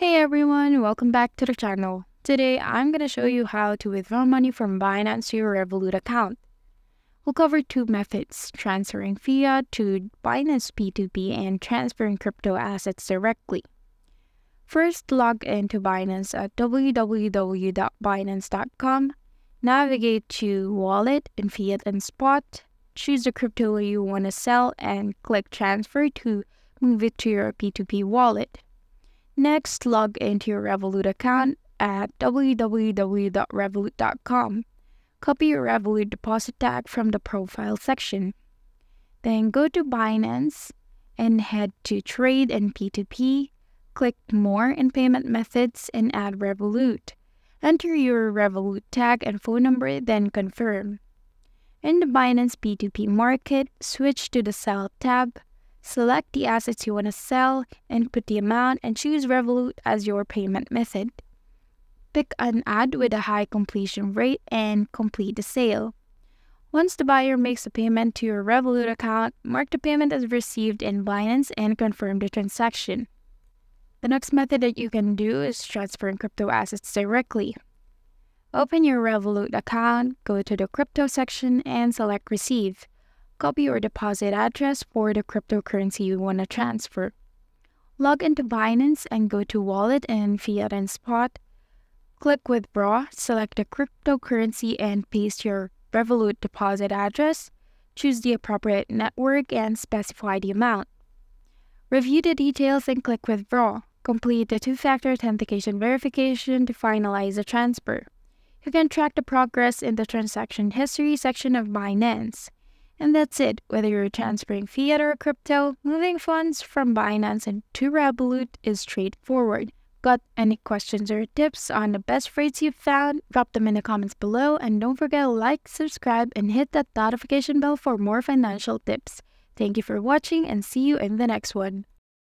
Hey everyone, welcome back to the channel. Today, I'm going to show you how to withdraw money from Binance to your Revolut account. We'll cover two methods, transferring fiat to Binance P2P and transferring crypto assets directly. First, log into Binance at www.binance.com, navigate to Wallet and Fiat and Spot, choose the crypto you want to sell and click Transfer to move it to your P2P wallet. Next, log into your Revolut account at www.revolut.com. Copy your Revolut deposit tag from the profile section. Then go to Binance and head to Trade and P2P. Click More in Payment Methods and add Revolut. Enter your Revolut tag and phone number, then confirm. In the Binance P2P market, switch to the Sell tab Select the assets you want to sell, input the amount, and choose Revolut as your payment method. Pick an ad with a high completion rate and complete the sale. Once the buyer makes a payment to your Revolut account, mark the payment as received in Binance and confirm the transaction. The next method that you can do is transferring crypto assets directly. Open your Revolut account, go to the crypto section, and select Receive copy your deposit address for the cryptocurrency you want to transfer. Log into Binance and go to Wallet and Fiat and Spot. Click Withdraw, select the cryptocurrency and paste your Revolut deposit address. Choose the appropriate network and specify the amount. Review the details and click Withdraw. Complete the two-factor authentication verification to finalize the transfer. You can track the progress in the transaction history section of Binance. And that's it. Whether you're transferring fiat or crypto, moving funds from Binance and to Revolut is straightforward. Got any questions or tips on the best rates you've found? Drop them in the comments below and don't forget to like, subscribe, and hit that notification bell for more financial tips. Thank you for watching and see you in the next one.